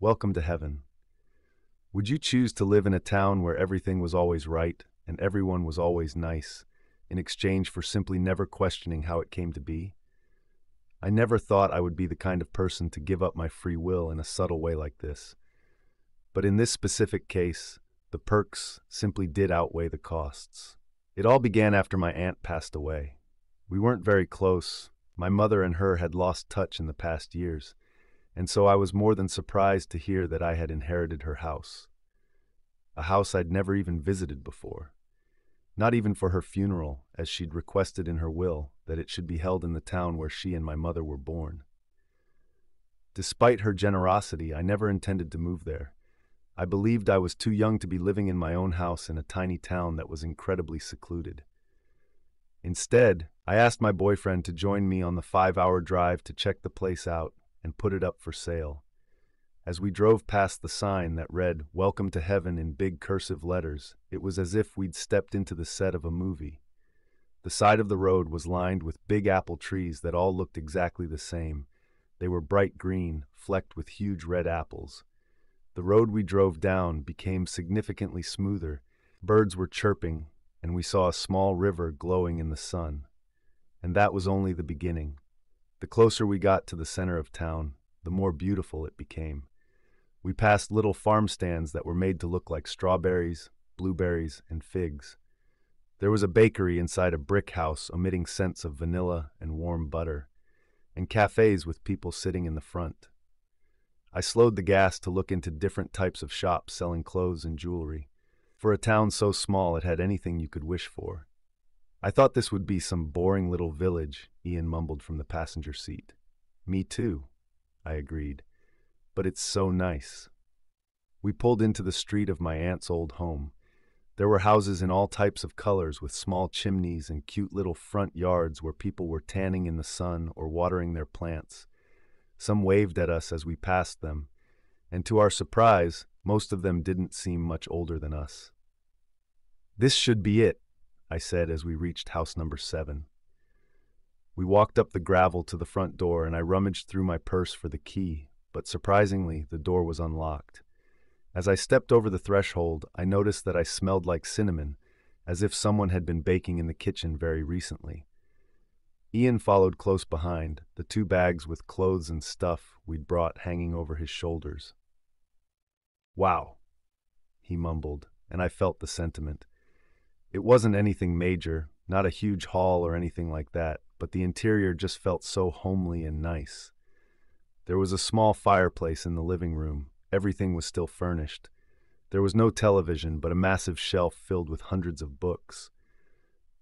Welcome to heaven. Would you choose to live in a town where everything was always right and everyone was always nice, in exchange for simply never questioning how it came to be? I never thought I would be the kind of person to give up my free will in a subtle way like this. But in this specific case, the perks simply did outweigh the costs. It all began after my aunt passed away. We weren't very close. My mother and her had lost touch in the past years, and so I was more than surprised to hear that I had inherited her house. A house I'd never even visited before. Not even for her funeral, as she'd requested in her will that it should be held in the town where she and my mother were born. Despite her generosity, I never intended to move there. I believed I was too young to be living in my own house in a tiny town that was incredibly secluded. Instead, I asked my boyfriend to join me on the five hour drive to check the place out and put it up for sale. As we drove past the sign that read, Welcome to Heaven in big cursive letters, it was as if we'd stepped into the set of a movie. The side of the road was lined with big apple trees that all looked exactly the same. They were bright green, flecked with huge red apples. The road we drove down became significantly smoother. Birds were chirping, and we saw a small river glowing in the sun. And that was only the beginning. The closer we got to the center of town, the more beautiful it became. We passed little farm stands that were made to look like strawberries, blueberries, and figs. There was a bakery inside a brick house emitting scents of vanilla and warm butter, and cafes with people sitting in the front. I slowed the gas to look into different types of shops selling clothes and jewelry. For a town so small, it had anything you could wish for. I thought this would be some boring little village, Ian mumbled from the passenger seat. Me too, I agreed. But it's so nice. We pulled into the street of my aunt's old home. There were houses in all types of colors with small chimneys and cute little front yards where people were tanning in the sun or watering their plants. Some waved at us as we passed them, and to our surprise, most of them didn't seem much older than us. This should be it, I said as we reached house number seven. We walked up the gravel to the front door, and I rummaged through my purse for the key, but surprisingly, the door was unlocked. As I stepped over the threshold, I noticed that I smelled like cinnamon, as if someone had been baking in the kitchen very recently. Ian followed close behind, the two bags with clothes and stuff we'd brought hanging over his shoulders. Wow, he mumbled, and I felt the sentiment. It wasn't anything major, not a huge hall or anything like that, but the interior just felt so homely and nice. There was a small fireplace in the living room. Everything was still furnished. There was no television, but a massive shelf filled with hundreds of books.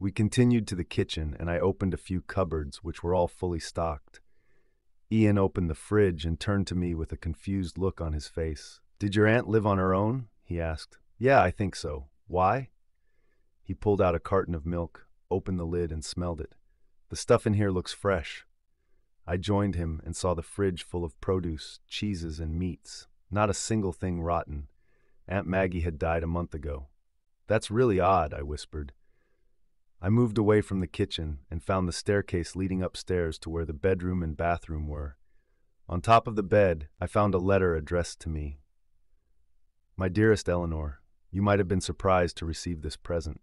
We continued to the kitchen, and I opened a few cupboards, which were all fully stocked. Ian opened the fridge and turned to me with a confused look on his face. Did your aunt live on her own? he asked. Yeah, I think so. Why? He pulled out a carton of milk, opened the lid, and smelled it. The stuff in here looks fresh. I joined him and saw the fridge full of produce, cheeses, and meats. Not a single thing rotten. Aunt Maggie had died a month ago. That's really odd, I whispered. I moved away from the kitchen and found the staircase leading upstairs to where the bedroom and bathroom were. On top of the bed, I found a letter addressed to me. My dearest Eleanor, you might have been surprised to receive this present.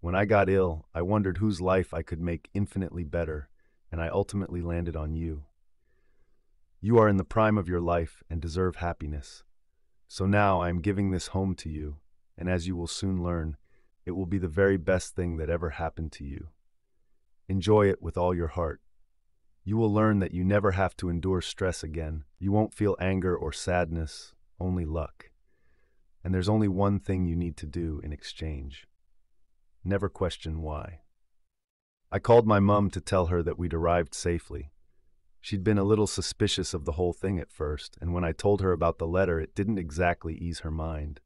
When I got ill, I wondered whose life I could make infinitely better, and I ultimately landed on you. You are in the prime of your life and deserve happiness. So now I am giving this home to you, and as you will soon learn, it will be the very best thing that ever happened to you. Enjoy it with all your heart. You will learn that you never have to endure stress again. You won't feel anger or sadness, only luck. And there's only one thing you need to do in exchange. Never question why. I called my mum to tell her that we'd arrived safely. She'd been a little suspicious of the whole thing at first, and when I told her about the letter, it didn't exactly ease her mind.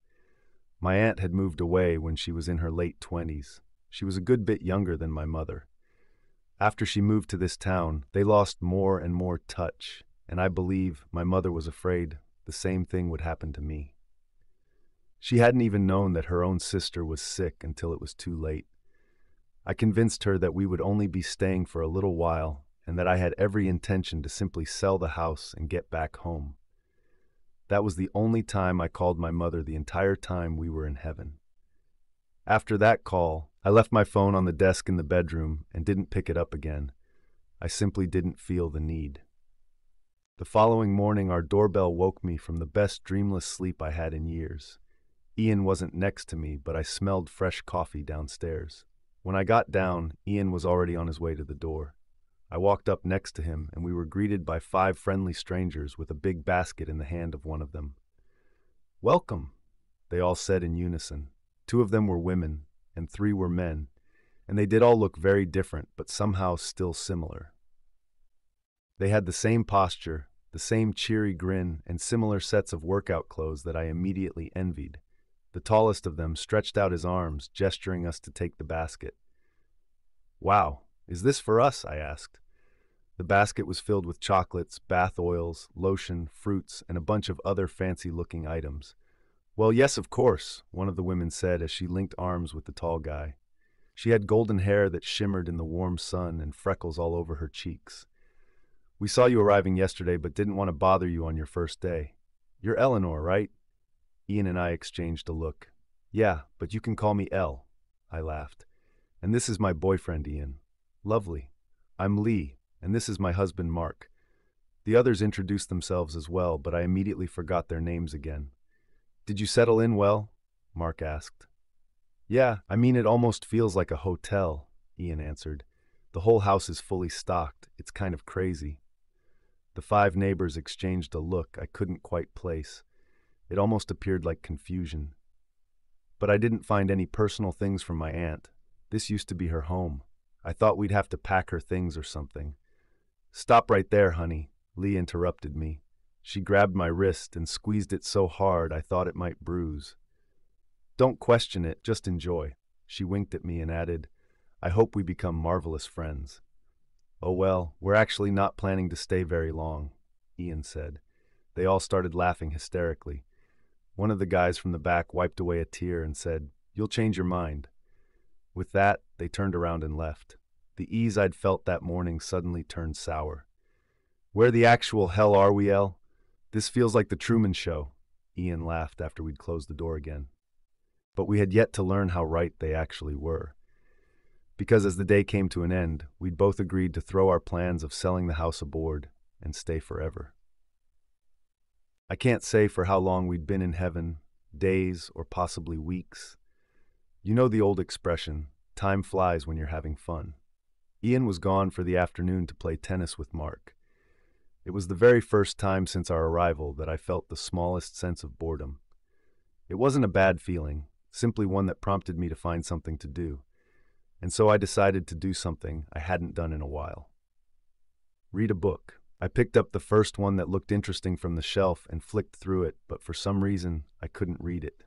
My aunt had moved away when she was in her late twenties. She was a good bit younger than my mother. After she moved to this town, they lost more and more touch, and I believe my mother was afraid the same thing would happen to me. She hadn't even known that her own sister was sick until it was too late. I convinced her that we would only be staying for a little while and that I had every intention to simply sell the house and get back home. That was the only time I called my mother the entire time we were in heaven. After that call, I left my phone on the desk in the bedroom and didn't pick it up again. I simply didn't feel the need. The following morning, our doorbell woke me from the best dreamless sleep I had in years. Ian wasn't next to me, but I smelled fresh coffee downstairs. When I got mm-hmm. down, Ian was already on his way to the door. I walked up next to him, and we were greeted by five friendly strangers with a big basket in the hand of one of them. Welcome, they all said in unison. Two of them were women, and three were men, and they did all look very different, but somehow still similar. They had the same posture, the same cheery grin, and similar sets of workout clothes that I immediately envied. The tallest of them stretched out his arms, gesturing us to take the basket. Wow, is this for us? I asked. The basket was filled with chocolates, bath oils, lotion, fruits, and a bunch of other fancy looking items. Well, yes, of course, one of the women said as she linked arms with the tall guy. She had golden hair that shimmered in the warm sun and freckles all over her cheeks. We saw you arriving yesterday but didn't want to bother you on your first day. You're Eleanor, right? Ian and I exchanged a look. Yeah, but you can call me Elle, I laughed. And this is my boyfriend, Ian. Lovely. I'm Lee, and this is my husband, Mark. The others introduced themselves as well, but I immediately forgot their names again. Did you settle in well? Mark asked. Yeah, I mean, it almost feels like a hotel, Ian answered. The whole house is fully stocked. It's kind of crazy. The five neighbors exchanged a look I couldn't quite place. It almost appeared like confusion. But I didn't find any personal things from my aunt. This used to be her home. I thought we'd have to pack her things or something. Stop right there, honey, Lee interrupted me. She grabbed my wrist and squeezed it so hard I thought it might bruise. Don't question it, just enjoy. She winked at me and added, I hope we become marvelous friends. Oh well, we're actually not planning to stay very long, Ian said. They all started laughing hysterically. One of the guys from the back wiped away a tear and said, You'll change your mind. With that, they turned around and left. The ease I'd felt that morning suddenly turned sour. Where the actual hell are we, El? This feels like the Truman Show, Ian laughed after we'd closed the door again. But we had yet to learn how right they actually were. Because as the day came to an end, we'd both agreed to throw our plans of selling the house aboard and stay forever. I can't say for how long we'd been in heaven, days or possibly weeks. You know the old expression, time flies when you're having fun. Ian was gone for the afternoon to play tennis with Mark. It was the very first time since our arrival that I felt the smallest sense of boredom. It wasn't a bad feeling, simply one that prompted me to find something to do. And so I decided to do something I hadn't done in a while. Read a book. I picked up the first one that looked interesting from the shelf and flicked through it, but for some reason I couldn't read it.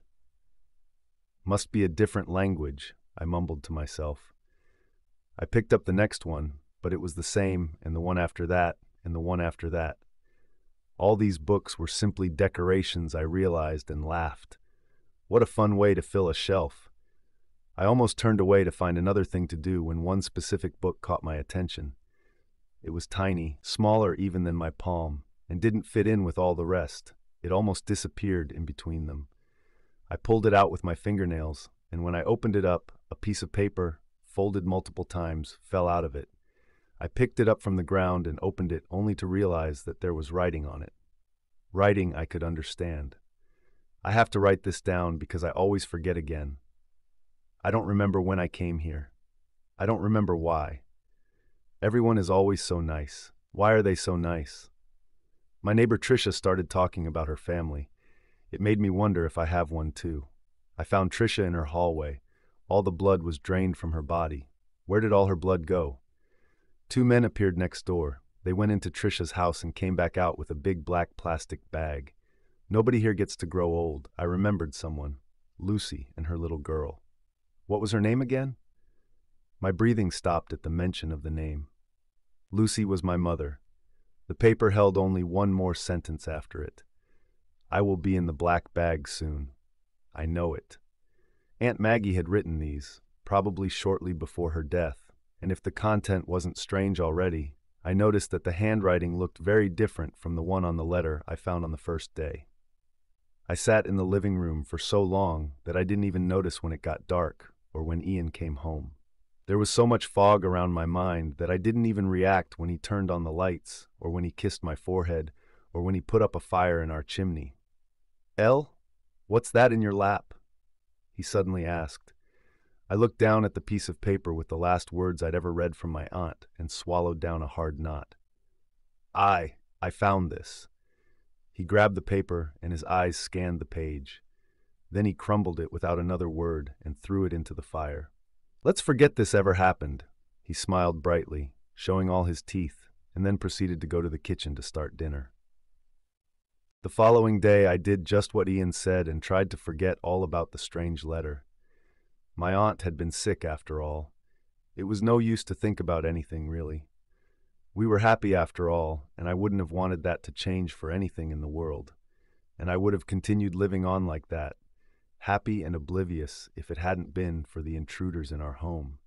Must be a different language, I mumbled to myself. I picked up the next one, but it was the same, and the one after that, and the one after that. All these books were simply decorations, I realized, and laughed. What a fun way to fill a shelf. I almost turned away to find another thing to do when one specific book caught my attention. It was tiny, smaller even than my palm, and didn't fit in with all the rest. It almost disappeared in between them. I pulled it out with my fingernails, and when I opened it up, a piece of paper, folded multiple times, fell out of it. I picked it up from the ground and opened it only to realize that there was writing on it. Writing I could understand. I have to write this down because I always forget again. I don't remember when I came here. I don't remember why. Everyone is always so nice. Why are they so nice? My neighbor Tricia started talking about her family. It made me wonder if I have one too. I found Tricia in her hallway. All the blood was drained from her body. Where did all her blood go? Two men appeared next door. They went into Tricia's house and came back out with a big black plastic bag. Nobody here gets to grow old. I remembered someone. Lucy and her little girl. What was her name again? My breathing stopped at the mention of the name. Lucy was my mother. The paper held only one more sentence after it. I will be in the black bag soon. I know it. Aunt Maggie had written these, probably shortly before her death, and if the content wasn't strange already, I noticed that the handwriting looked very different from the one on the letter I found on the first day. I sat in the living room for so long that I didn't even notice when it got dark or when Ian came home. There was so much fog around my mind that I didn't even react when he turned on the lights, or when he kissed my forehead, or when he put up a fire in our chimney. El, what's that in your lap? He suddenly asked. I looked down at the piece of paper with the last words I'd ever read from my aunt and swallowed down a hard knot. I, I found this. He grabbed the paper and his eyes scanned the page. Then he crumbled it without another word and threw it into the fire. Let's forget this ever happened. He smiled brightly, showing all his teeth, and then proceeded to go to the kitchen to start dinner. The following day, I did just what Ian said and tried to forget all about the strange letter. My aunt had been sick after all. It was no use to think about anything, really. We were happy after all, and I wouldn't have wanted that to change for anything in the world. And I would have continued living on like that, happy and oblivious if it hadn't been for the intruders in our home.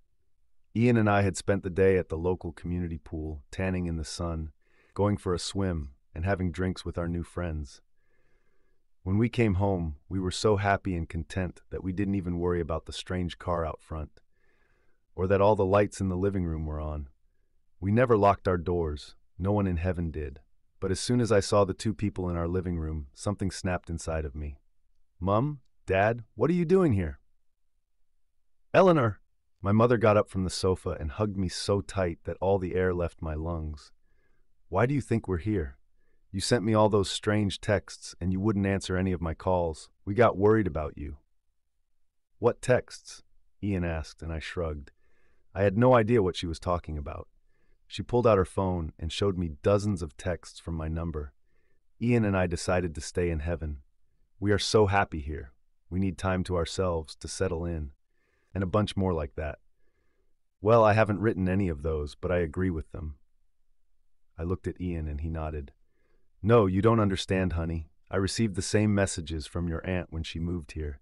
Ian and I had spent the day at the local community pool, tanning in the sun, going for a swim, and having drinks with our new friends. When we came home, we were so happy and content that we didn't even worry about the strange car out front, or that all the lights in the living room were on. We never locked our doors, no one in heaven did. But as soon as I saw the two people in our living room, something snapped inside of me. Mum, Dad, what are you doing here? Eleanor! My mother got up from the sofa and hugged me so tight that all the air left my lungs. Why do you think we're here? You sent me all those strange texts and you wouldn't answer any of my calls. We got worried about you. What texts? Ian asked, and I shrugged. I had no idea what she was talking about. She pulled out her phone and showed me dozens of texts from my number. Ian and I decided to stay in heaven. We are so happy here. We need time to ourselves to settle in, and a bunch more like that. Well, I haven't written any of those, but I agree with them. I looked at Ian and he nodded. No, you don't understand, honey. I received the same messages from your aunt when she moved here.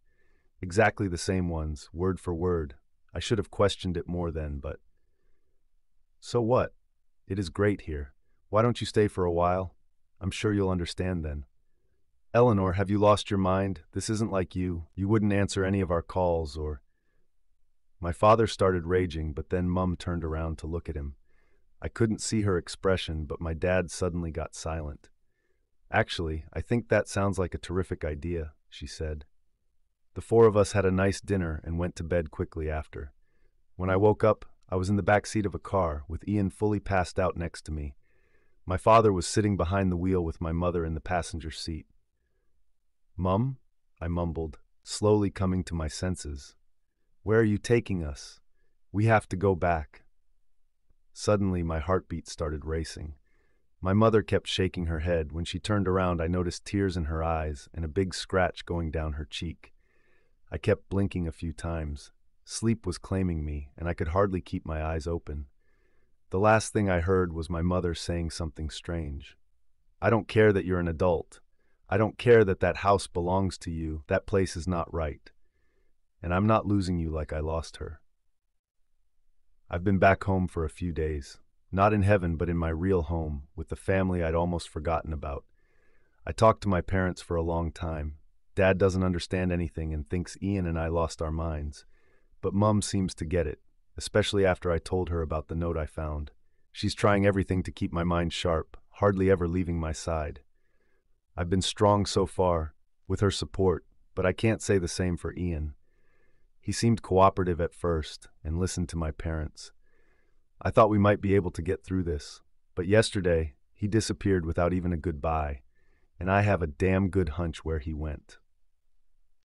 Exactly the same ones, word for word. I should have questioned it more then, but. So what? It is great here. Why don't you stay for a while? I'm sure you'll understand then. Eleanor, have you lost your mind? This isn't like you. You wouldn't answer any of our calls, or. My father started raging, but then Mum turned around to look at him. I couldn't see her expression, but my dad suddenly got silent. Actually, I think that sounds like a terrific idea, she said. The four of us had a nice dinner and went to bed quickly after. When I woke up, I was in the back seat of a car, with Ian fully passed out next to me. My father was sitting behind the wheel with my mother in the passenger seat. Mum, I mumbled, slowly coming to my senses. Where are you taking us? We have to go back. Suddenly, my heartbeat started racing. My mother kept shaking her head. When she turned around, I noticed tears in her eyes and a big scratch going down her cheek. I kept blinking a few times. Sleep was claiming me, and I could hardly keep my eyes open. The last thing I heard was my mother saying something strange. I don't care that you're an adult. I don't care that that house belongs to you. That place is not right. And I'm not losing you like I lost her. I've been back home for a few days. Not in heaven, but in my real home, with the family I'd almost forgotten about. I talked to my parents for a long time. Dad doesn't understand anything and thinks Ian and I lost our minds. But Mum seems to get it, especially after I told her about the note I found. She's trying everything to keep my mind sharp, hardly ever leaving my side. I've been strong so far, with her support, but I can't say the same for Ian. He seemed cooperative at first and listened to my parents. I thought we might be able to get through this, but yesterday he disappeared without even a goodbye, and I have a damn good hunch where he went.